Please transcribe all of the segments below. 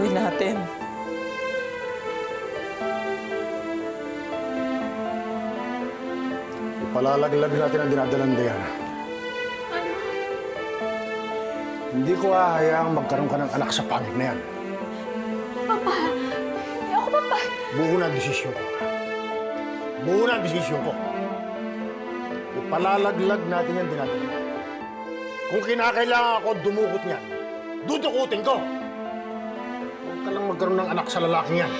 gagawin natin? Ipalalaglag natin ang dinadalang Diana. Hindi ko hahayaang magkaroon ka ng anak sa pangit na yan. Papa! Hindi ako, Papa! Buo na ang desisyon ko. Buo na ang desisyon ko. Ipalalaglag natin yan dinadala. Kung kinakailangan ako dumukot niyan, dudukutin ko. Magkaroon ng anak sa lalaking yan.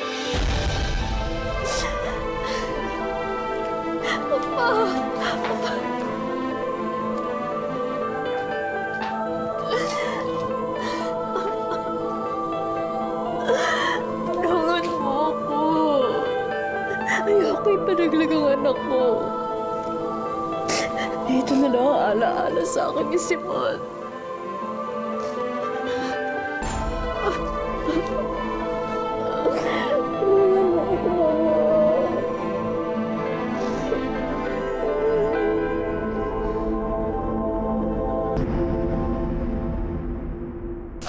Tulungan mo ako. Ayoko ipanaglag ang anak ko. Dito na lang ang alaala sa akin ni Simon.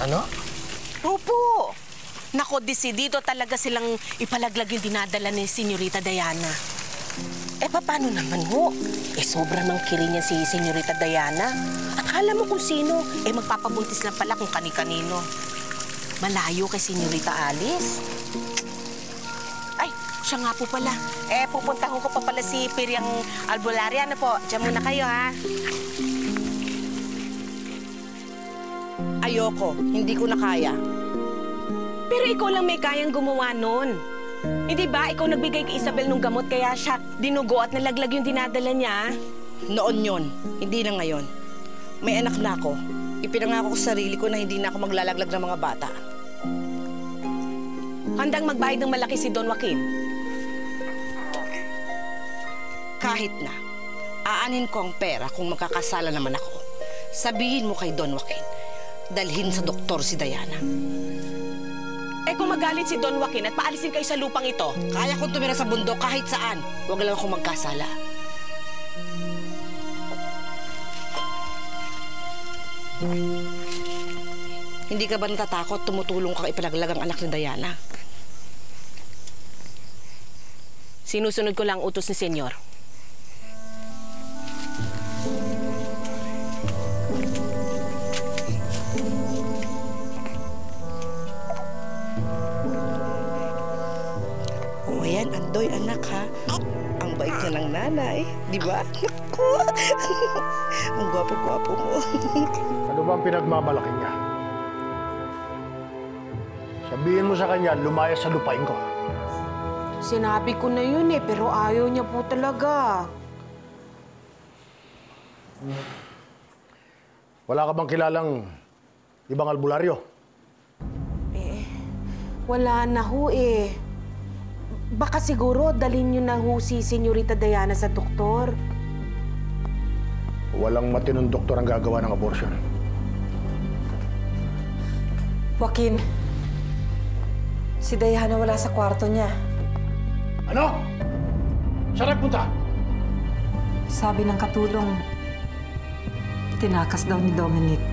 Ano? Opo. Nako, desidido talaga silang ipalaglag yung dinadala ni Senyorita Diana. Eh, paano naman ho? Eh, sobrang mangkiri niya si Senyorita Diana. At alam mo kung sino, eh, magpapabuntis lang pala kung kani-kanino. Malayo kay Senyorita Alice. Ay, siya nga po pala. Eh, pupuntahan ko pa pala si Piriang Albularia. Ano po, diyan muna kayo, ha? Ayoko, hindi ko na kaya. Pero ikaw lang may kayang gumawa nun. Hindi ba, ikaw nagbigay kay Isabel ng gamot kaya siya dinugo at nalaglag yung dinadala niya? Noon yon, hindi na ngayon. May anak na ako. Ipinangako ko sa sarili ko na hindi na ako maglalaglag ng mga bata. Handang magbayad ng malaki si Don Joaquin. Kahit na, aanin ko ang pera kung magkakasala naman ako. Sabihin mo kay Don Joaquin, dalhin sa doktor si Diana. Eh kung magalit si Don Joaquin at paalisin kayo sa lupang ito, Kaya kong tumira sa bundok kahit saan. Huwag lang akong magkasala. Hindi ka ba natatakot tumutulong ka ipalaglag ang anak ni Diana? sinusunod ko lang ang utos ni Senyor. Ayan, Andoy, anak ha. Ang bait niya ng nanay, di ba? Naku! ang gwapo-gwapo mo. Ano ba ang pinagmamalaki niya? Sabihin mo sa kanya, lumayas sa lupain ko. Sinabi ko na yun eh, pero ayaw niya po talaga. Wala ka bang kilalang ibang albularyo? Eh, wala na ho eh. Baka siguro dalhin niyo na ho si Senyorita Diana sa doktor. Walang matinong doktor ang gagawa ng abortion. Joaquin, si Diana wala sa kwarto niya. Ano? Saan nagpunta? Sabi ng katulong, tinakas daw ni Dominic.